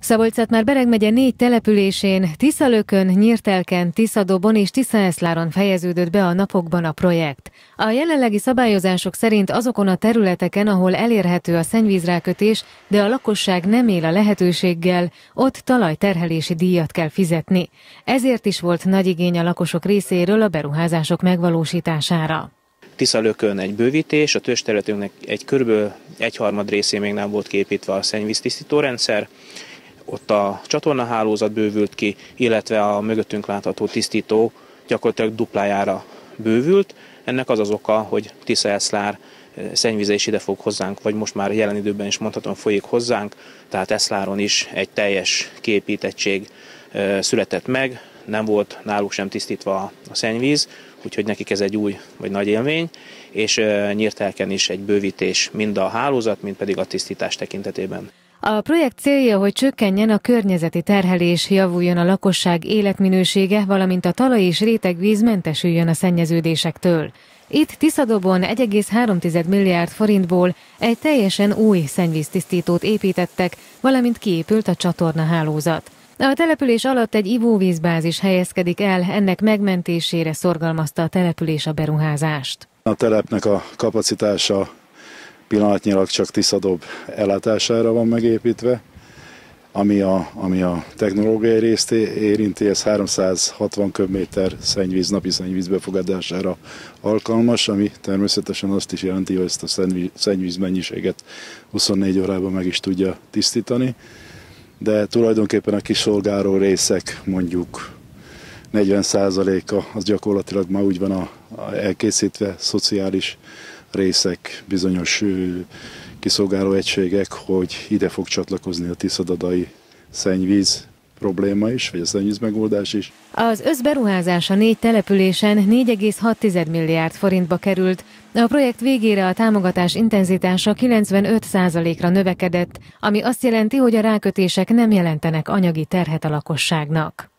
szabolcs már Bereg megye négy településén, Tiszalökön, Nyírtelken, Tiszadobon és Tiszaeszláron fejeződött be a napokban a projekt. A jelenlegi szabályozások szerint azokon a területeken, ahol elérhető a szennyvízrákötés, de a lakosság nem él a lehetőséggel, ott talajterhelési díjat kell fizetni. Ezért is volt nagy igény a lakosok részéről a beruházások megvalósítására. Tiszalökön egy bővítés, a területünknek egy körülbelül egyharmad részé még nem volt képítve a szennyvíztisztító rendszer, ott a csatornahálózat bővült ki, illetve a mögöttünk látható tisztító gyakorlatilag duplájára bővült. Ennek az az oka, hogy Tisza Eszlár eh, szennyvíze is ide fog hozzánk, vagy most már jelen időben is mondhatom folyik hozzánk, tehát Eszláron is egy teljes képítettség eh, született meg, nem volt náluk sem tisztítva a szennyvíz, úgyhogy nekik ez egy új vagy nagy élmény, és eh, Nyírtelken is egy bővítés mind a hálózat, mind pedig a tisztítás tekintetében. A projekt célja, hogy csökkenjen a környezeti terhelés, javuljon a lakosság életminősége, valamint a talaj és rétegvíz mentesüljön a szennyeződésektől. Itt Tiszadobon 1,3 milliárd forintból egy teljesen új szennyvíztisztítót építettek, valamint kiépült a csatornahálózat. A település alatt egy ivóvízbázis helyezkedik el, ennek megmentésére szorgalmazta a település a beruházást. A telepnek a kapacitása pillanatnyilag csak Tiszadob ellátására van megépítve, ami a, ami a technológiai részt érinti, ez 360 köbméter szennyvíz, napi szennyvíz befogadására alkalmas, ami természetesen azt is jelenti, hogy ezt a szennyvíz mennyiséget 24 órában meg is tudja tisztítani. De tulajdonképpen a kiszolgáló részek mondjuk 40%-a az gyakorlatilag már úgy van a, a elkészítve, szociális részek, bizonyos kiszolgáló egységek, hogy ide fog csatlakozni a tiszadadai szennyvíz probléma is, vagy a szennyvíz megoldás is. Az összberuházás a négy településen 4,6 milliárd forintba került. A projekt végére a támogatás intenzitása 95%-ra növekedett, ami azt jelenti, hogy a rákötések nem jelentenek anyagi terhet a lakosságnak.